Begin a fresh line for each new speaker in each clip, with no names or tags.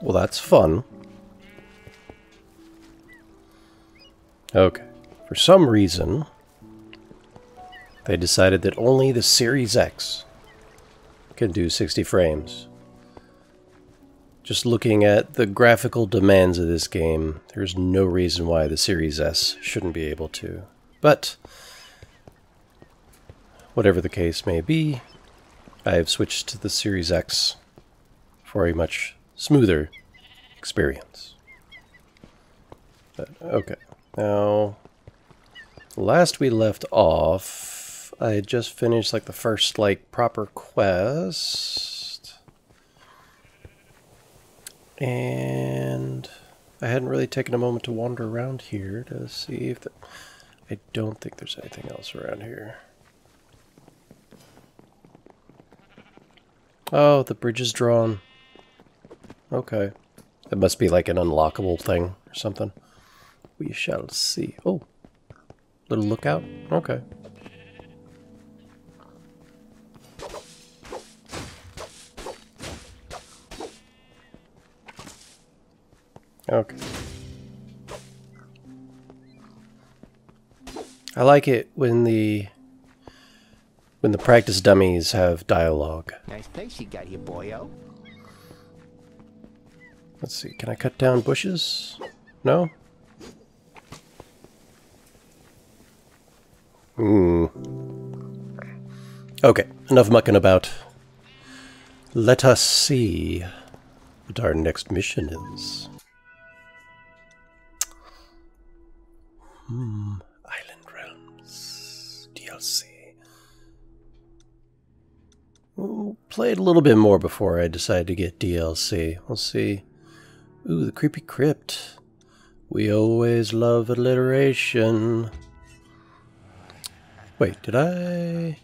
Well, that's fun. Okay. For some reason, they decided that only the Series X can do 60 frames. Just looking at the graphical demands of this game, there's no reason why the Series S shouldn't be able to. But, whatever the case may be, I have switched to the Series X for a much smoother experience. But, okay, now, last we left off, I had just finished like the first like proper quest and I hadn't really taken a moment to wander around here to see if the, I don't think there's anything else around here. Oh, the bridge is drawn. Okay. It must be like an unlockable thing or something. We shall see. Oh, little lookout. Okay. Okay. I like it when the when the practice dummies have dialogue.
Nice place you got here, boyo.
Let's see, can I cut down bushes? No? Hmm. Okay, enough mucking about. Let us see what our next mission is. Hmm. Island Realms DLC. We'll play it a little bit more before I decide to get DLC. We'll see. Ooh, the creepy crypt. We always love alliteration. Wait, did I...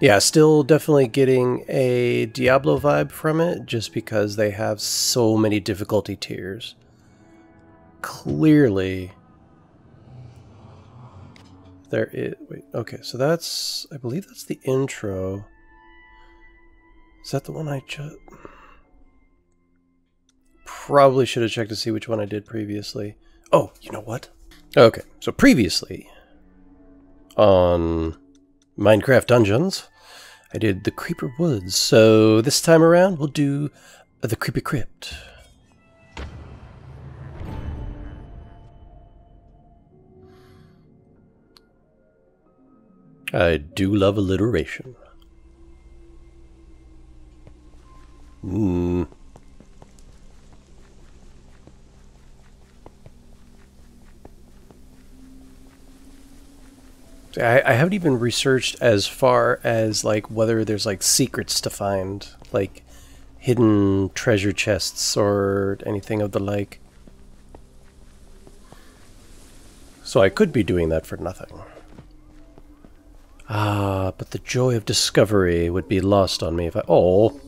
Yeah, still definitely getting a Diablo vibe from it, just because they have so many difficulty tiers. Clearly, there is... Wait, okay, so that's... I believe that's the intro. Is that the one I just... Probably should have checked to see which one I did previously. Oh, you know what? Okay, so previously on Minecraft Dungeons, I did the Creeper Woods. So this time around, we'll do the Creepy Crypt. I do love alliteration. I, I haven't even researched as far as like whether there's like secrets to find, like hidden treasure chests or anything of the like. So I could be doing that for nothing. Ah, but the joy of discovery would be lost on me if I... Oh!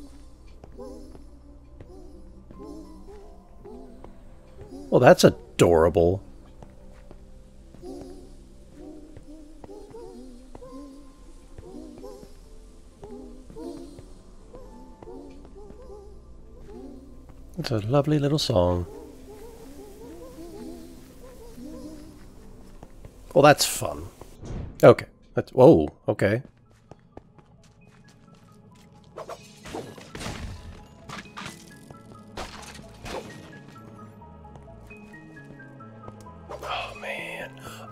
Well, that's adorable. It's a lovely little song. Well, that's fun. Okay. That's, whoa, okay.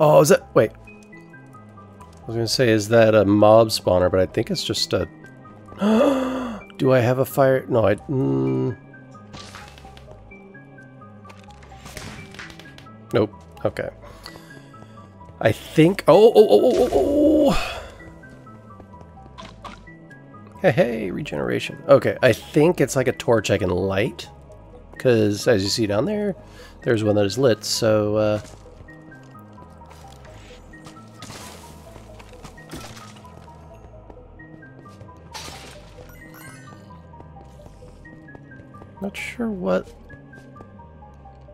Oh, is that... Wait. I was going to say, is that a mob spawner? But I think it's just a... Do I have a fire... No, I... Mm, Nope. Okay. I think... Oh, oh, oh, oh, oh, oh! Hey, hey, regeneration. Okay, I think it's like a torch I can light. Because, as you see down there, there's one that is lit, so... Uh, sure what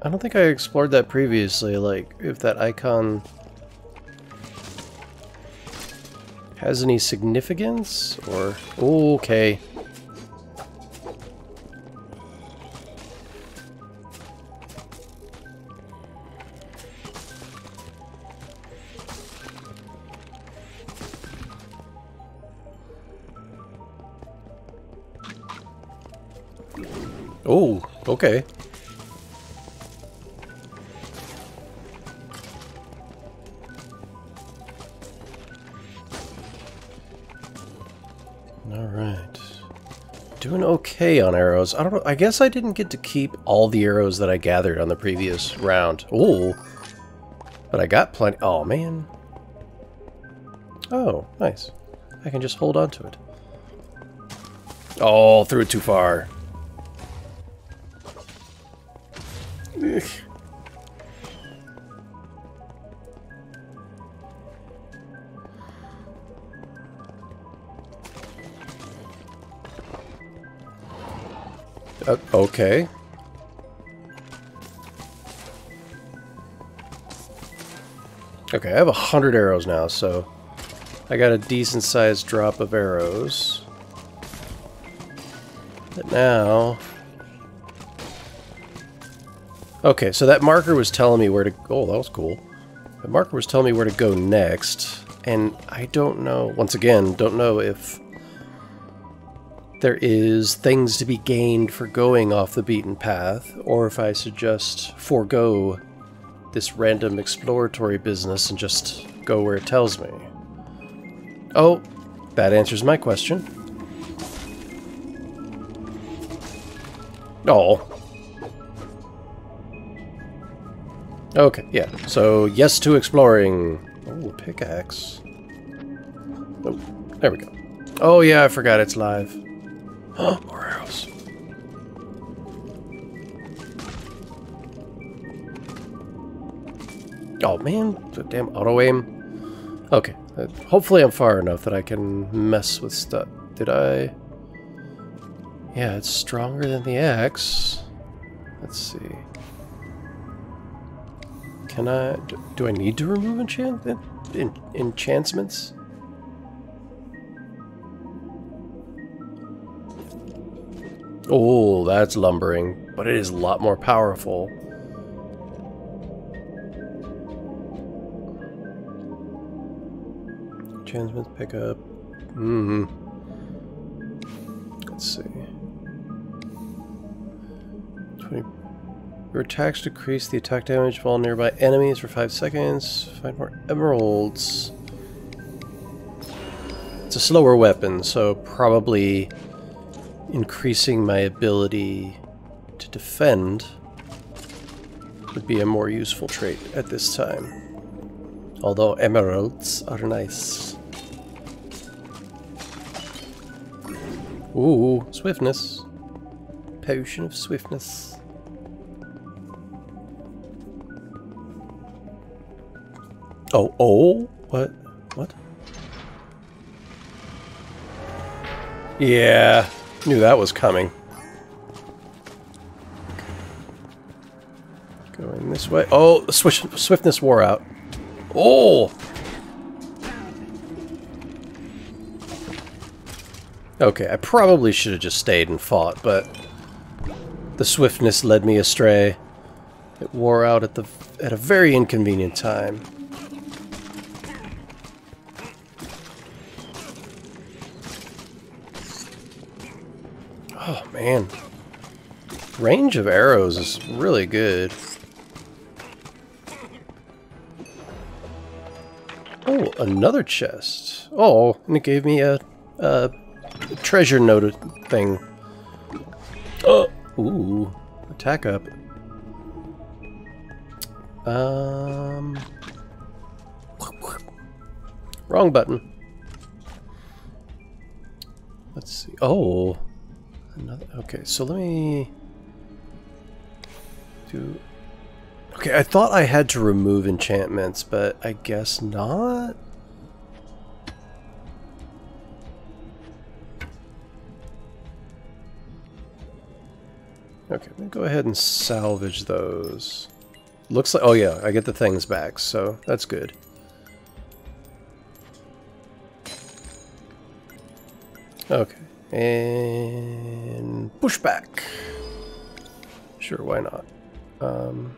I don't think I explored that previously, like, if that icon has any significance, or... Okay. Okay. Alright. Doing okay on arrows. I don't know. I guess I didn't get to keep all the arrows that I gathered on the previous round. Oh. But I got plenty. Oh, man. Oh, nice. I can just hold on to it. Oh, threw it too far. Uh, okay. Okay, I have a hundred arrows now, so I got a decent sized drop of arrows. But now... Okay, so that marker was telling me where to... Go Oh, that was cool. The marker was telling me where to go next, and I don't know, once again, don't know if there is things to be gained for going off the beaten path, or if I should just forego this random exploratory business and just go where it tells me. Oh, that answers my question. Oh. Okay, yeah. So, yes to exploring. Oh, pickaxe. Oh, there we go. Oh yeah, I forgot it's live. More arrows. Oh man, the damn auto aim. Okay, uh, hopefully I'm far enough that I can mess with stuff. Did I? Yeah, it's stronger than the axe. Let's see. Can I? Do, I need to remove enchant en, enchantments? Oh, that's lumbering, but it is a lot more powerful. Enchantments pick up. Mm hmm. Let's see. Your attacks decrease the attack damage of all nearby enemies for 5 seconds. Find more emeralds. It's a slower weapon, so probably increasing my ability to defend would be a more useful trait at this time. Although emeralds are nice. Ooh, swiftness. Potion of swiftness. Oh, oh, what? What? Yeah, Knew that was coming. Going this way. Oh, the swiftness wore out. Oh! Okay, I probably should have just stayed and fought, but the swiftness led me astray. It wore out at the at a very inconvenient time. Man. Range of arrows is really good. Oh, another chest. Oh, and it gave me a, a treasure note thing. Oh, ooh, attack up. Um, wrong button. Let's see. Oh, Another, okay, so let me do... Okay, I thought I had to remove enchantments, but I guess not? Okay, let me go ahead and salvage those. Looks like... Oh yeah, I get the things back, so that's good. Okay. And pushback. Sure, why not? Um,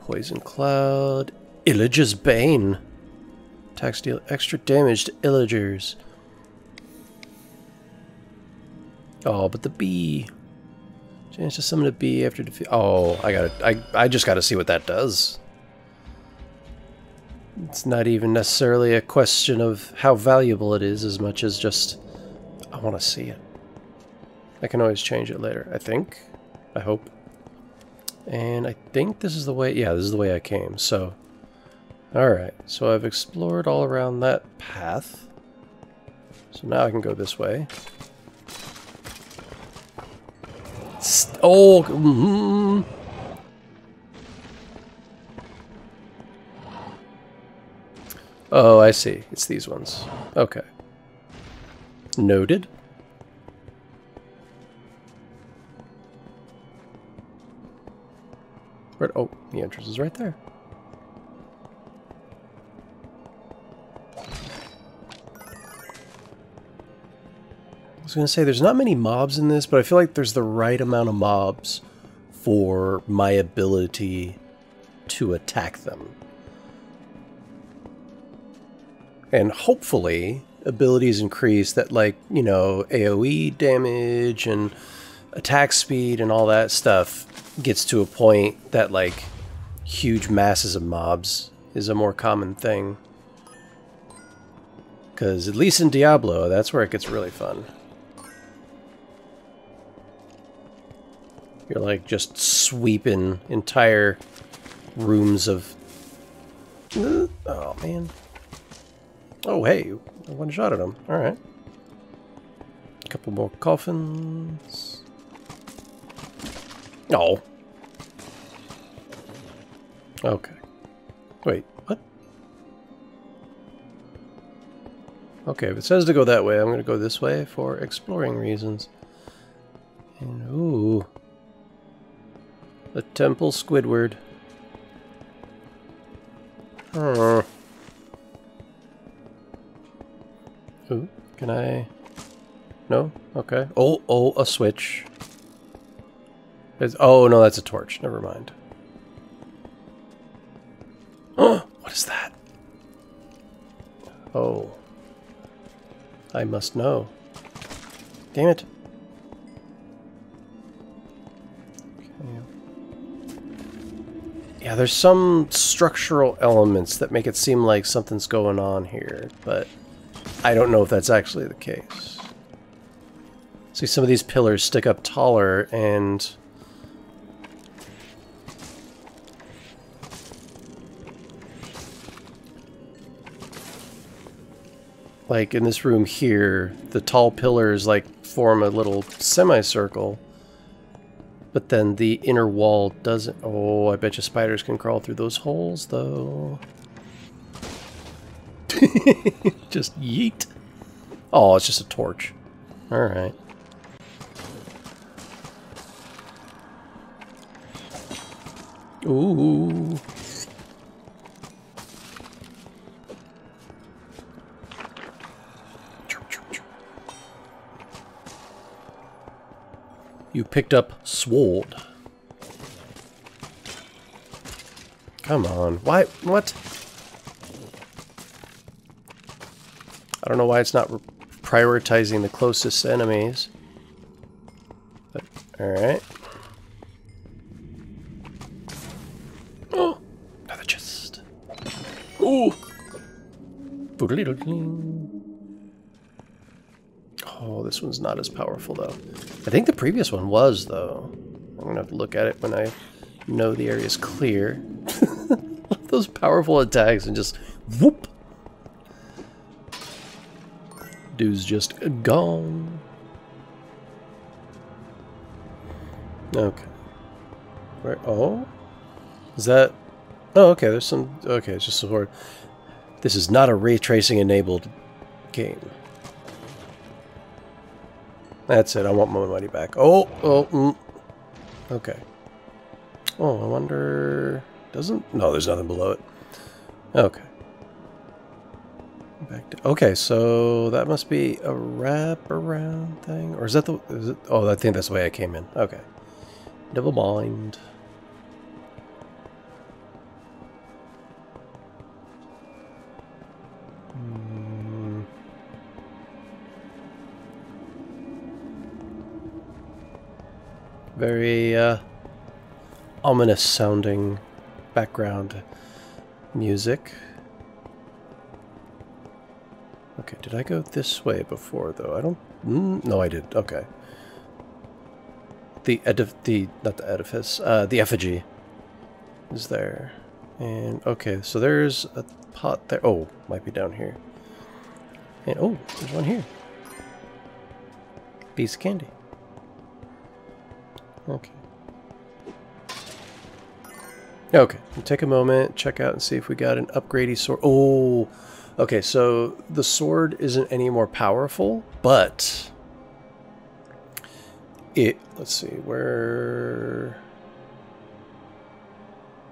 Poison Cloud. Illager's Bane. Attacks deal extra damage to Illagers. Oh, but the bee. Chance to summon a bee after defeat. Oh, I gotta. I I just gotta see what that does. It's not even necessarily a question of how valuable it is, as much as just I want to see it. I can always change it later. I think. I hope. And I think this is the way, yeah, this is the way I came, so. Alright, so I've explored all around that path. So now I can go this way. St oh, mm -hmm. Oh, I see. It's these ones. Okay. Noted. Where, oh, the entrance is right there. I was going to say, there's not many mobs in this, but I feel like there's the right amount of mobs for my ability to attack them. And hopefully, abilities increase that, like, you know, AoE damage and attack speed and all that stuff gets to a point that like huge masses of mobs is a more common thing. Because at least in Diablo, that's where it gets really fun. You're like just sweeping entire rooms of... Uh, oh, man. Oh, hey, one shot at him. Alright. A couple more coffins. Oh. Okay. Wait, what? Okay, if it says to go that way, I'm going to go this way for exploring reasons. And, ooh. The Temple Squidward. Huh. Can I... No? Okay. Oh, oh, a switch. It's, oh, no, that's a torch. Never mind. Oh, what is that? Oh. I must know. Damn it. Yeah, there's some structural elements that make it seem like something's going on here, but I don't know if that's actually the case. See, some of these pillars stick up taller, and like in this room here, the tall pillars like form a little semicircle. But then the inner wall doesn't... Oh, I bet you spiders can crawl through those holes, though. just yeet. Oh, it's just a torch. Alright. Ooh. You picked up sword. Come on. Why? What? I don't know why it's not prioritizing the closest enemies. But, alright. Oh! Another chest. Ooh! Oh, this one's not as powerful, though. I think the previous one was, though. I'm to have to look at it when I know the area's clear. Those powerful attacks and just whoop. Dude's just gone. Okay. Where? Oh? Is that... Oh, okay, there's some... Okay, it's just a sword. This is not a ray tracing enabled game. That's it. I want my money back. Oh, oh, mm. okay. Oh, I wonder... Doesn't... No, there's nothing below it. Okay. Back to, okay, so that must be a wraparound thing, or is that the? Is it, oh, I think that's the way I came in. Okay, double bind. Hmm. Very uh, ominous sounding background music. Okay, did I go this way before though? I don't. Mm, no, I did. Okay. The edif the not the edifice. Uh, the effigy is there, and okay, so there's a pot there. Oh, might be down here. And oh, there's one here. Piece of candy. Okay. Okay, take a moment, check out and see if we got an upgradey sword. Oh, okay, so the sword isn't any more powerful, but it, let's see, where,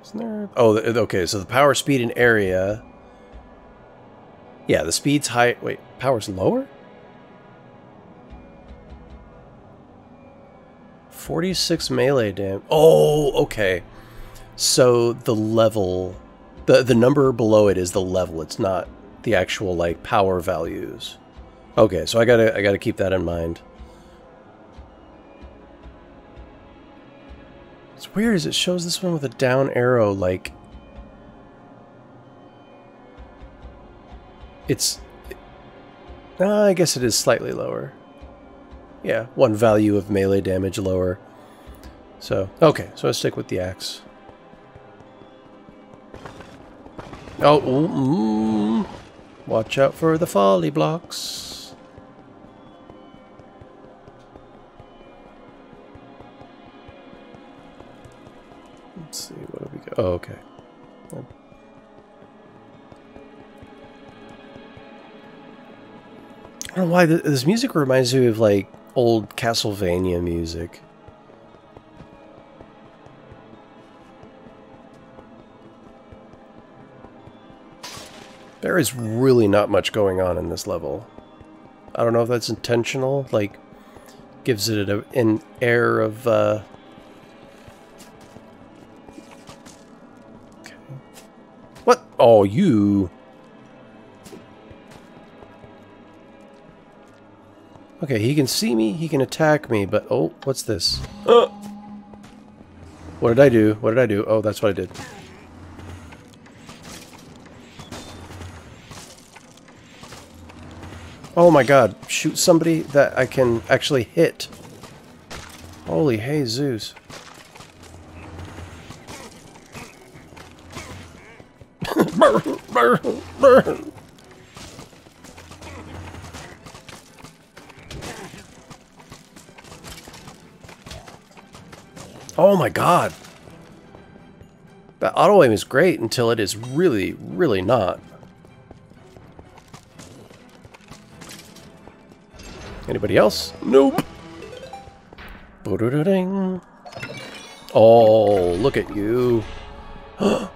isn't there, oh, okay, so the power, speed, and area, yeah, the speed's high, wait, power's lower? 46 melee damage. Oh, okay. So the level, the the number below it is the level. It's not the actual like power values. Okay, so I gotta I gotta keep that in mind. It's weird is it shows this one with a down arrow like it's uh, I guess it is slightly lower. Yeah, one value of melee damage lower. So, okay, so let's stick with the axe. Oh, mm, watch out for the folly blocks. Let's see, what do we got? Oh, okay. I don't know why this music reminds me of like old Castlevania music. There is really not much going on in this level. I don't know if that's intentional, like, gives it a, an air of, uh... Okay. What? Oh, you... Okay, he can see me, he can attack me, but... Oh, what's this? Uh! What did I do? What did I do? Oh, that's what I did. Oh my god, shoot somebody that I can actually hit. Holy hey Zeus. oh my god. That auto aim is great until it is really, really not. Anybody else? Nope. Oh, look at you.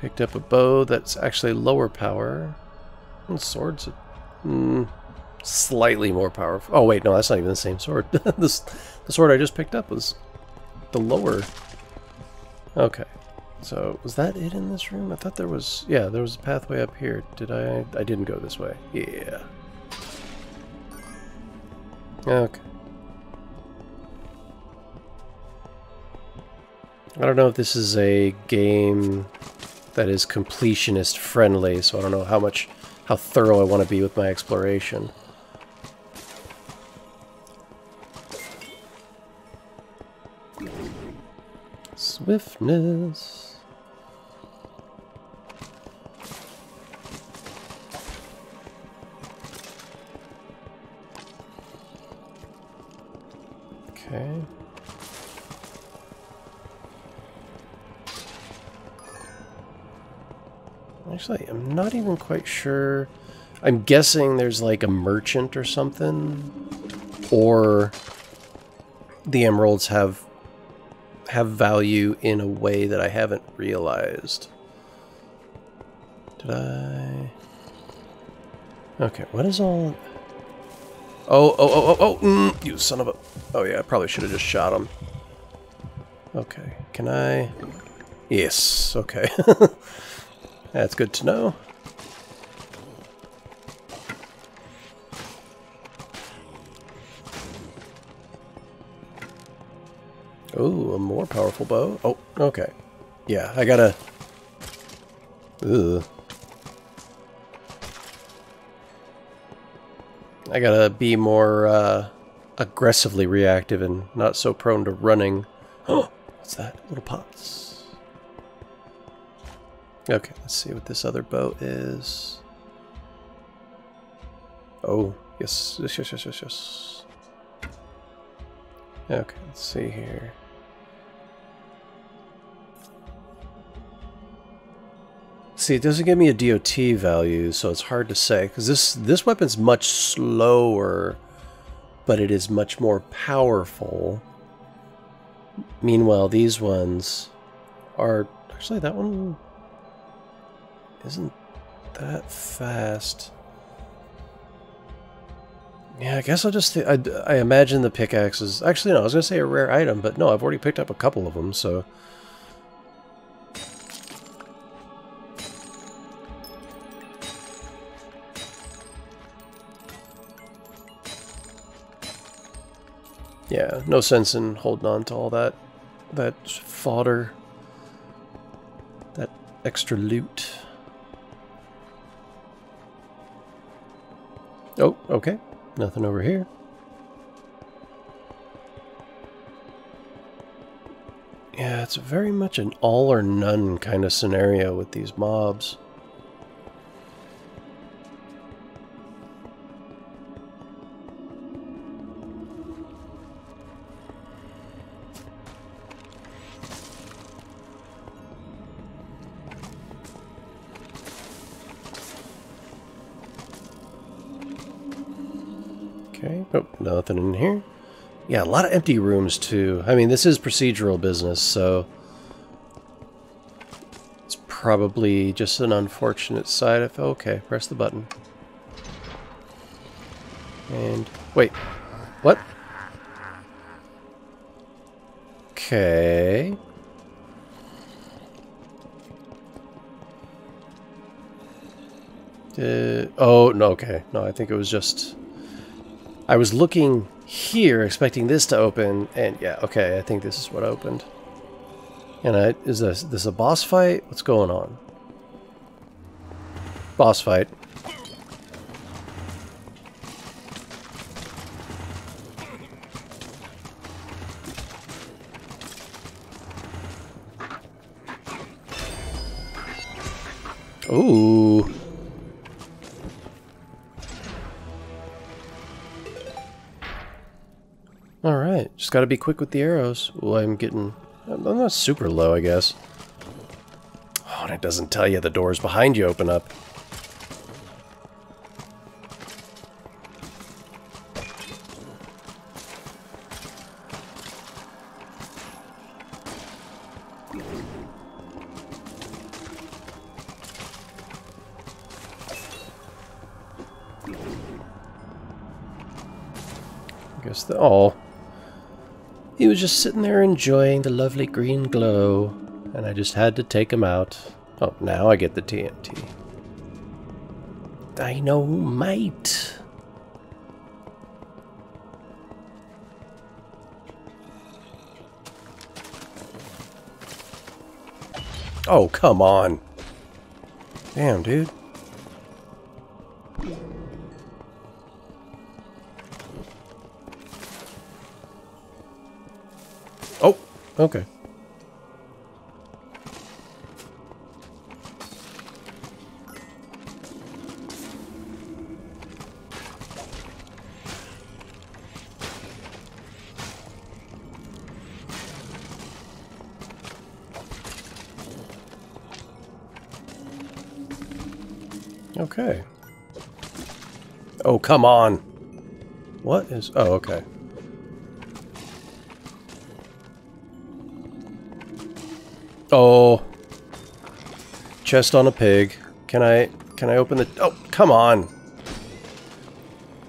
Picked up a bow that's actually lower power. And swords mm, slightly more powerful. Oh, wait, no, that's not even the same sword. this, the sword I just picked up was the lower. Okay. So, was that it in this room? I thought there was... Yeah, there was a pathway up here. Did I... I didn't go this way. Yeah. Ah, okay. I don't know if this is a game that is completionist friendly, so I don't know how much, how thorough I want to be with my exploration. Swiftness. I'm not even quite sure. I'm guessing there's like a merchant or something. Or the emeralds have have value in a way that I haven't realized. Did I? Okay, what is all... Oh, oh, oh, oh, oh, mm, you son of a... Oh yeah, I probably should have just shot him. Okay, can I... Yes, okay. That's good to know. Oh, a more powerful bow. Oh, okay. Yeah, I gotta... Ugh. I gotta be more uh, aggressively reactive and not so prone to running. Oh, what's that? Little pots. Okay, let's see what this other boat is. Oh, yes, yes, yes, yes, yes, yes. Okay, let's see here. See, it doesn't give me a DOT value, so it's hard to say. Because this, this weapon's much slower, but it is much more powerful. Meanwhile, these ones are... Actually, that one isn't that fast. Yeah, I guess I'll just... I, I imagine the pickaxe is... Actually, no, I was going to say a rare item, but no, I've already picked up a couple of them, so... Yeah, no sense in holding on to all that that fodder. That extra loot. Oh, okay. Nothing over here. Yeah, it's very much an all or none kind of scenario with these mobs. Oh, nothing in here. Yeah, a lot of empty rooms too. I mean, this is procedural business, so it's probably just an unfortunate side effect. Okay, press the button. And wait, what? Okay. Uh, oh, no, okay. No, I think it was just I was looking here, expecting this to open, and yeah, okay, I think this is what opened. And I, is this, this a boss fight? What's going on? Boss fight. Ooh. Gotta be quick with the arrows. Well, I'm getting... I'm not super low, I guess. Oh, and it doesn't tell you the doors behind you open up. Guess the... Oh. Was just sitting there enjoying the lovely green glow, and I just had to take him out. Oh, now I get the TNT. Dynamite! Oh, come on. Damn, dude. Okay. Okay. Oh, come on. What is... Oh, okay. Oh. Chest on a pig. Can I can I open the Oh, come on.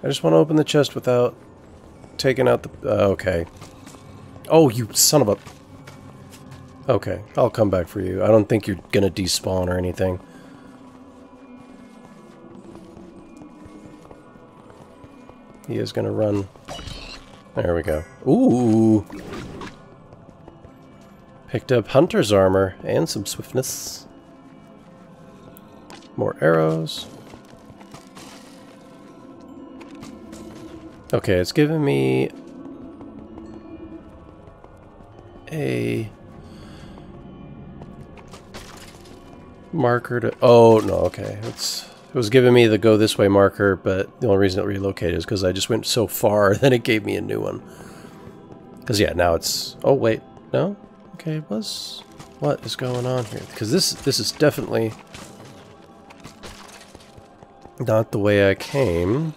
I just want to open the chest without taking out the... Uh, okay. Oh, you son of a... Okay, I'll come back for you. I don't think you're gonna despawn or anything. He is gonna run. There we go. Ooh! Picked up Hunter's armor and some swiftness. More arrows. Okay, it's giving me a marker to... Oh, no, okay. It's, it was giving me the go this way marker, but the only reason it relocated is because I just went so far, then it gave me a new one. Because, yeah, now it's... Oh, wait. No? Okay, was... What is going on here? Because this, this is definitely not the way I came.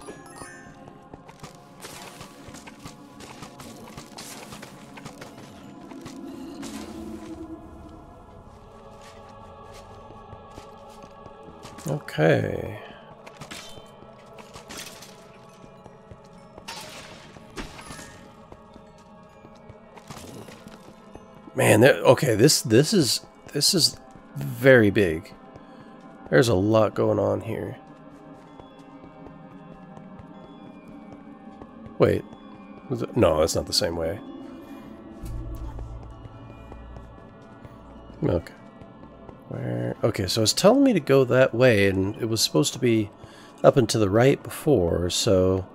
Okay. Man, okay, this this is this is very big. There's a lot going on here. Wait. No, that's not the same way. Okay. Where? Okay, so it's telling me to go that way, and it was supposed to be up and to the right before, so...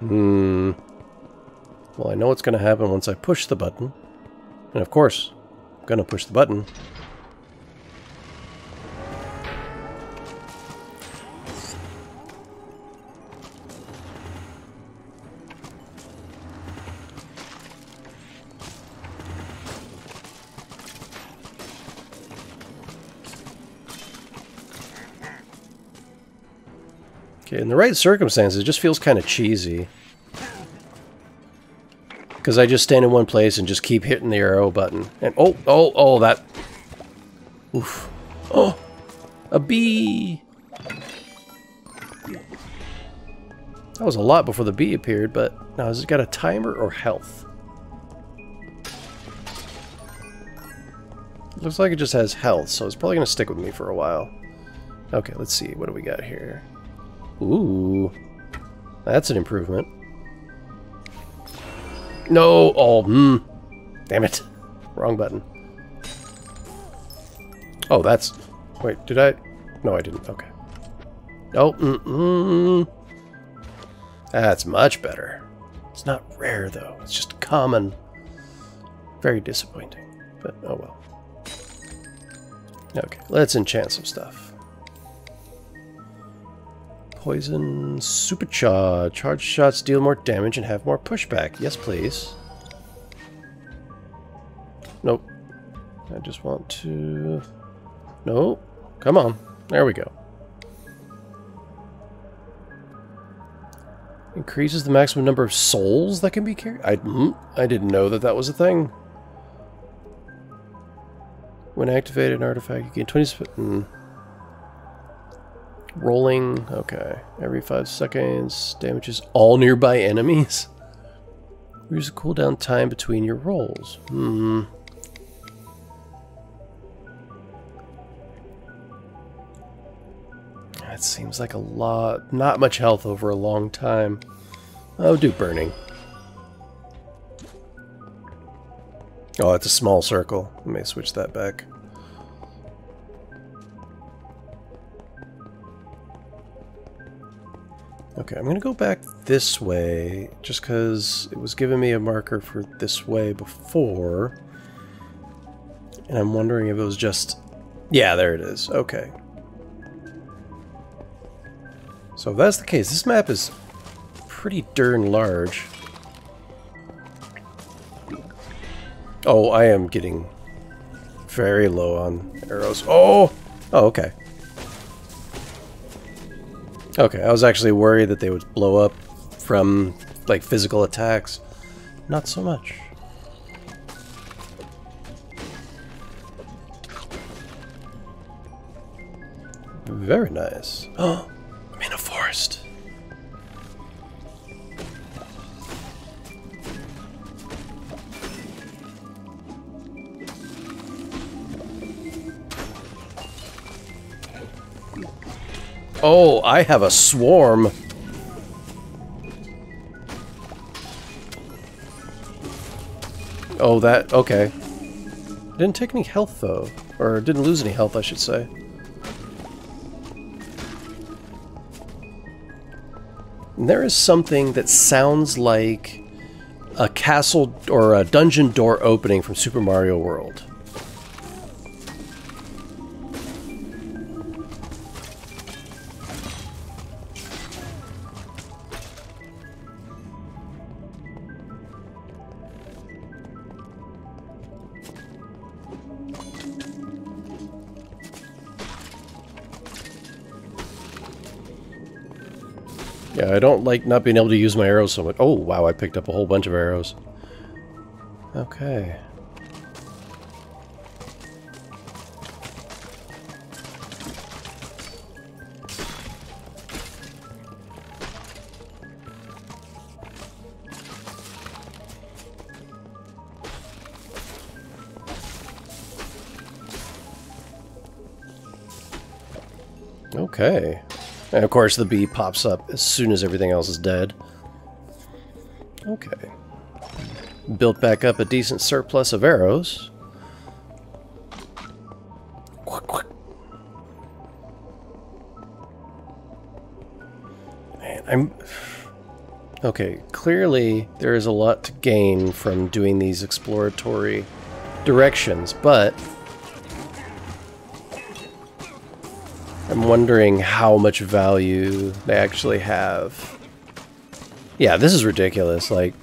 Hmm... Well, I know what's going to happen once I push the button. And of course, I'm going to push the button. Okay, in the right circumstances, it just feels kind of cheesy. Because I just stand in one place and just keep hitting the arrow button. And oh, oh, oh, that... Oof. Oh! A bee! That was a lot before the bee appeared, but now has it got a timer or health? Looks like it just has health, so it's probably going to stick with me for a while. Okay, let's see. What do we got here? Ooh. That's an improvement. No! Oh, hmm. Damn it. Wrong button. Oh, that's... Wait, did I... No, I didn't. Okay. Oh, mm -mm. That's much better. It's not rare, though. It's just common. Very disappointing. But, oh well. Okay, let's enchant some stuff. Poison Supercharge. Charge shots deal more damage and have more pushback. Yes, please. Nope. I just want to... Nope. Come on. There we go. Increases the maximum number of souls that can be carried? I, mm, I didn't know that that was a thing. When activated, an artifact, you gain 20... Mm. Rolling, okay. Every five seconds, damages all nearby enemies. Use a cooldown time between your rolls. Hmm. That seems like a lot. Not much health over a long time. I'll do burning. Oh, it's a small circle. Let me switch that back. Okay, I'm going to go back this way, just because it was giving me a marker for this way before. And I'm wondering if it was just... Yeah, there it is. Okay. So if that's the case, this map is pretty darn large. Oh, I am getting very low on arrows. Oh! Oh, okay. Okay, I was actually worried that they would blow up from, like, physical attacks. Not so much. Very nice. Oh, I'm in a forest. Oh, I have a swarm. Oh, that, okay. Didn't take any health, though. Or didn't lose any health, I should say. And there is something that sounds like a castle or a dungeon door opening from Super Mario World. I don't like not being able to use my arrows so much. Oh, wow, I picked up a whole bunch of arrows. Okay. Okay. And of course the bee pops up as soon as everything else is dead. Okay. Built back up a decent surplus of arrows. Man, I'm... Okay, clearly there is a lot to gain from doing these exploratory directions, but I'm wondering how much value they actually have. Yeah, this is ridiculous. Like,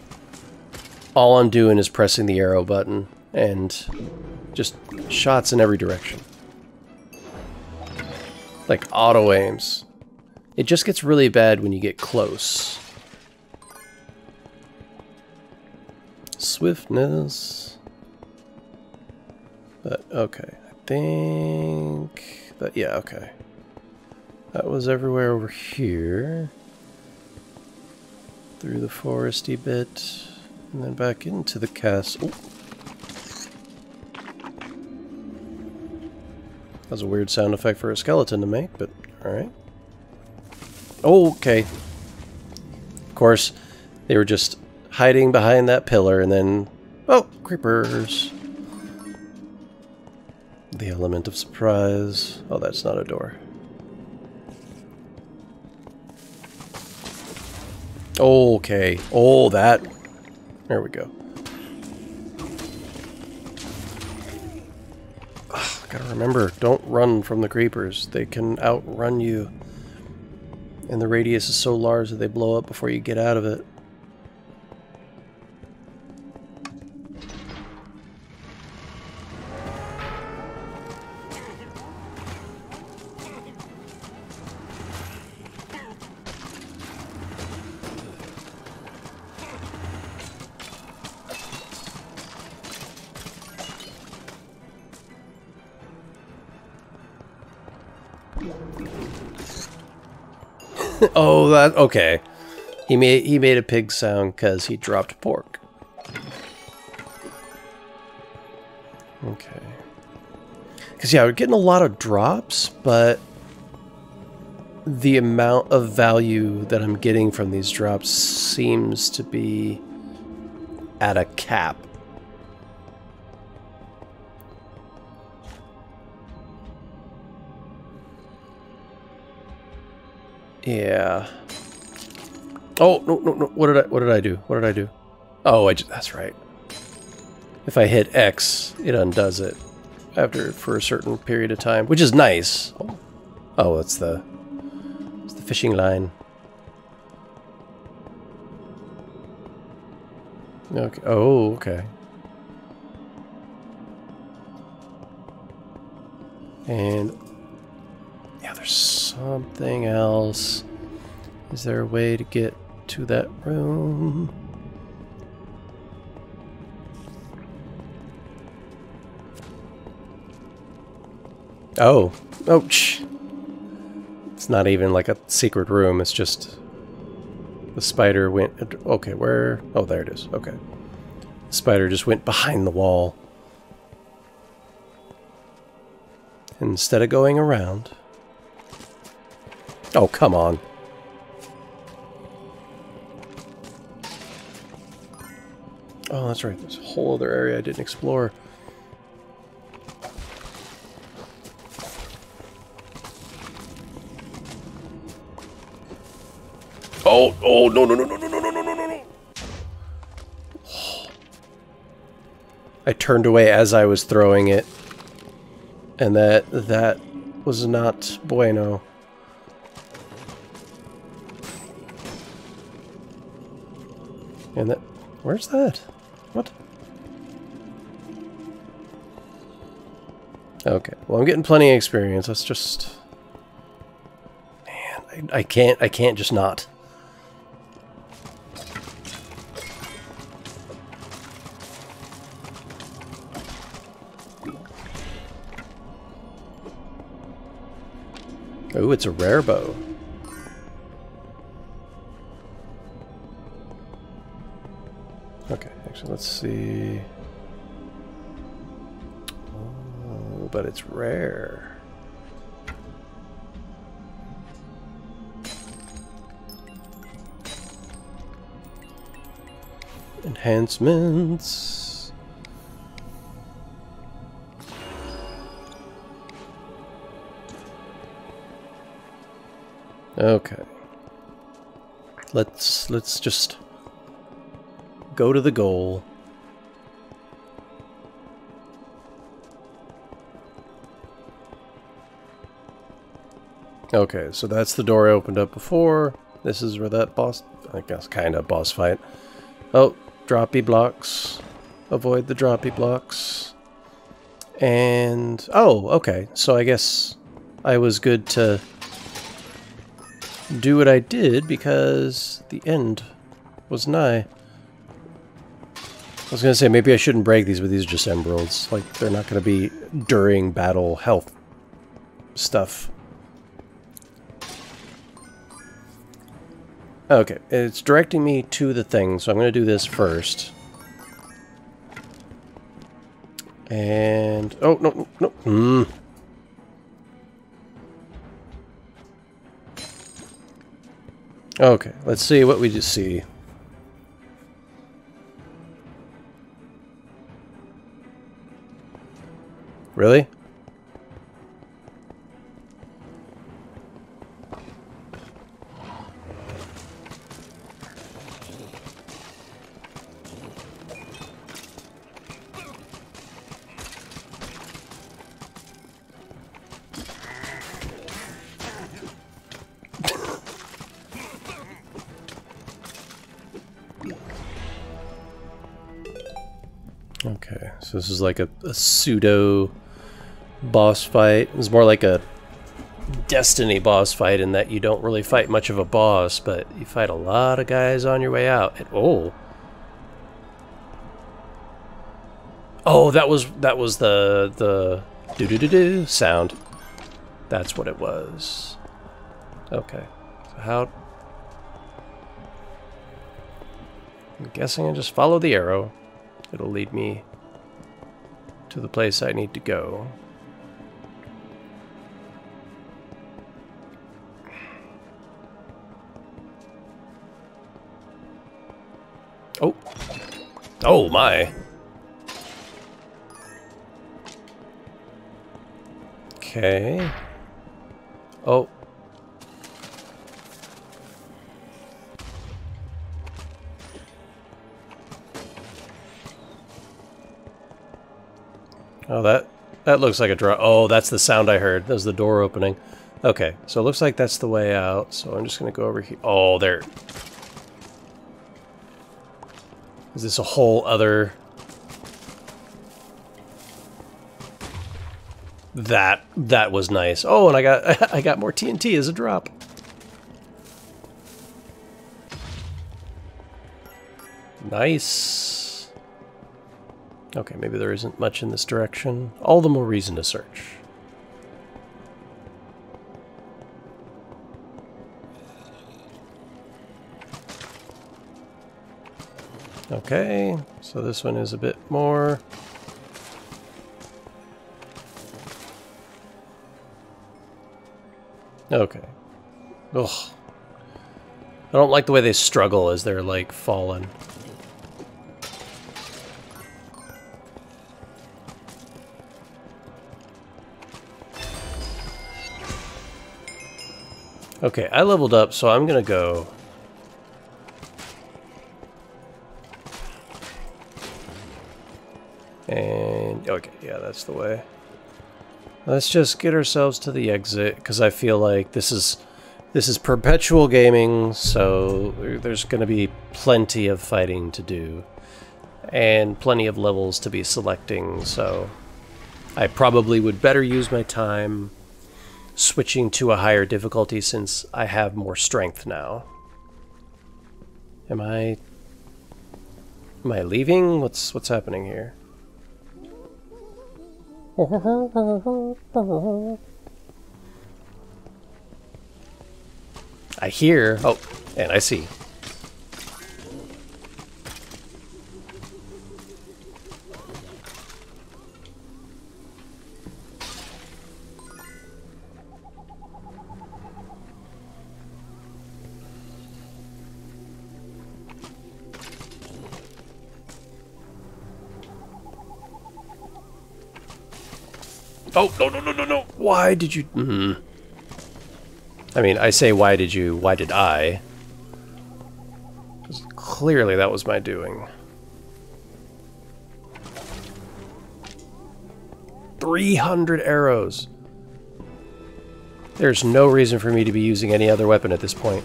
all I'm doing is pressing the arrow button and just shots in every direction. Like auto aims. It just gets really bad when you get close. Swiftness. But, okay. I think... But yeah, okay. That was everywhere over here. Through the foresty bit. And then back into the castle. That's a weird sound effect for a skeleton to make, but alright. okay. Of course, they were just hiding behind that pillar and then... Oh, creepers. The element of surprise. Oh, that's not a door. Okay. Oh, that. There we go. Ugh, gotta remember, don't run from the creepers. They can outrun you. And the radius is so large that they blow up before you get out of it. That okay. He made he made a pig sound because he dropped pork. Okay. Because yeah, we're getting a lot of drops, but the amount of value that I'm getting from these drops seems to be at a cap. Yeah. Oh, no, no, no. What did I, what did I do? What did I do? Oh, I just, that's right. If I hit X, it undoes it after, for a certain period of time, which is nice. Oh, oh it's the, it's the fishing line. Okay. Oh, okay. And something else. Is there a way to get to that room? Oh. oh Shh. It's not even like a secret room, it's just the spider went okay, where oh there it is. Okay. The spider just went behind the wall. Instead of going around. Oh, come on. Oh, that's right. There's a whole other area I didn't explore. Oh, oh, no, no, no, no, no, no, no, no, no, no. I turned away as I was throwing it. And that, that was not bueno. And that, where's that? What? Okay, well I'm getting plenty of experience. Let's just... Man, I, I can't, I can't just not. Oh, it's a rare bow. Let's see. Oh, but it's rare. Enhancements. Okay. Let's let's just go to the goal. Okay, so that's the door I opened up before. This is where that boss, I guess, kind of boss fight. Oh, droppy blocks. Avoid the droppy blocks. And, oh, okay. So I guess I was good to do what I did because the end was nigh. I was going to say, maybe I shouldn't break these, but these are just emeralds. Like, they're not going to be during battle health stuff. Okay, it's directing me to the thing, so I'm going to do this first. And... Oh, no, no. Mm. Okay, let's see what we just see. Really? Okay, so this is like a, a pseudo boss fight. It's more like a Destiny boss fight in that you don't really fight much of a boss, but you fight a lot of guys on your way out. And, oh. Oh, that was that was the the do do do do sound. That's what it was. Okay. So how I'm guessing I just follow the arrow. It'll lead me to the place I need to go. Oh. Oh my. Okay. Oh. Oh, that that looks like a draw. Oh, that's the sound I heard. That was the door opening. Okay, so it looks like that's the way out. So I'm just going to go over here. Oh, there. Is this a whole other... That, that was nice. Oh, and I got, I got more TNT as a drop. Nice. Okay, maybe there isn't much in this direction. All the more reason to search. Okay, so this one is a bit more. Okay. Ugh. I don't like the way they struggle as they're, like, falling. Okay, I leveled up, so I'm gonna go... the way. Let's just get ourselves to the exit, because I feel like this is this is perpetual gaming, so there's going to be plenty of fighting to do, and plenty of levels to be selecting, so I probably would better use my time switching to a higher difficulty since I have more strength now. Am I... Am I leaving? What's what's happening here? I hear... Oh, and I see. Oh, no, no, no, no, no. Why did you... Mm -hmm. I mean, I say why did you, why did I? Because clearly that was my doing. Three hundred arrows. There's no reason for me to be using any other weapon at this point.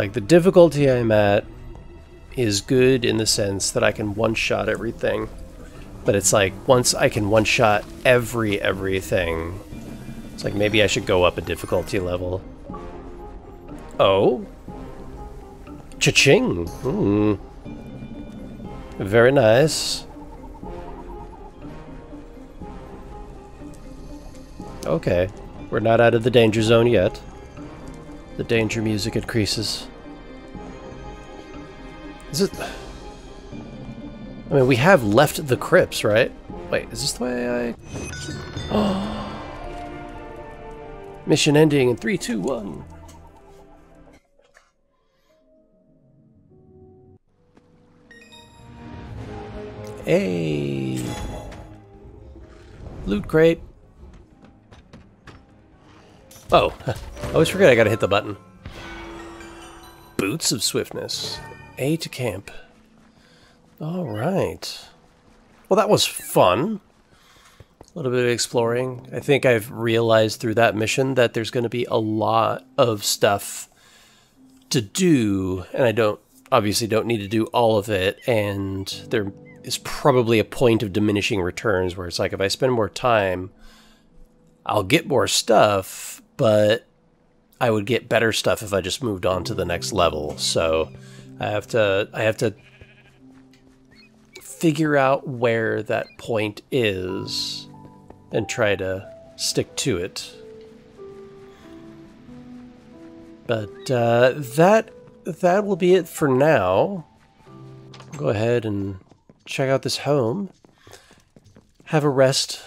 Like the difficulty I'm at is good in the sense that I can one-shot everything. But it's like, once I can one-shot every everything, it's like maybe I should go up a difficulty level. Oh? Cha-ching! Hmm. Very nice. Okay. We're not out of the danger zone yet. The danger music increases. Is it... I mean, we have left the crypts, right? Wait, is this the way I... Oh. Mission ending in 3, 2, 1. Hey! Loot crate. Oh, I always forget I gotta hit the button. Boots of Swiftness. A to camp. All right. Well, that was fun. A little bit of exploring. I think I've realized through that mission that there's going to be a lot of stuff to do, and I don't obviously don't need to do all of it, and there is probably a point of diminishing returns where it's like if I spend more time, I'll get more stuff, but I would get better stuff if I just moved on to the next level. So I have to I have to figure out where that point is and try to stick to it. But uh, that that will be it for now. Go ahead and check out this home. Have a rest.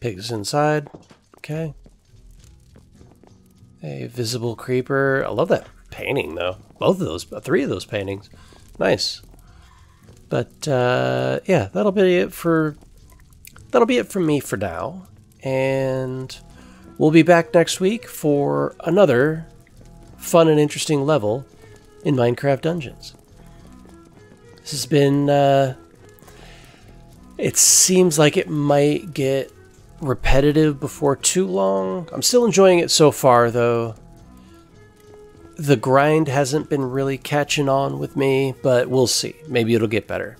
Pigs inside. Okay. A visible creeper. I love that painting though. Both of those, three of those paintings. Nice. But uh, yeah, that'll be it for that'll be it from me for now, and we'll be back next week for another fun and interesting level in Minecraft Dungeons. This has been. Uh, it seems like it might get repetitive before too long. I'm still enjoying it so far, though. The grind hasn't been really catching on with me, but we'll see. Maybe it'll get better.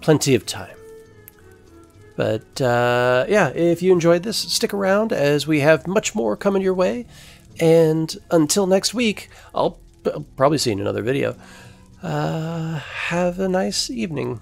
Plenty of time. But uh, yeah, if you enjoyed this, stick around as we have much more coming your way. And until next week, I'll, I'll probably see you in another video. Uh, have a nice evening.